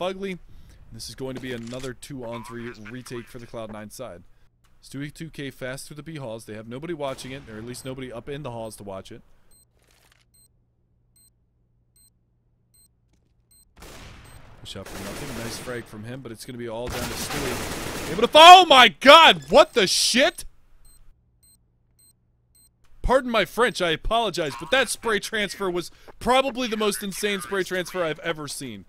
Fugly. This is going to be another two on three retake for the Cloud9 side. Stewie 2K fast through the B halls. They have nobody watching it, or at least nobody up in the halls to watch it. Push Shot for nothing. Nice frag from him, but it's going to be all down to Stewie. Able to. Oh my god! What the shit? Pardon my French, I apologize, but that spray transfer was probably the most insane spray transfer I've ever seen.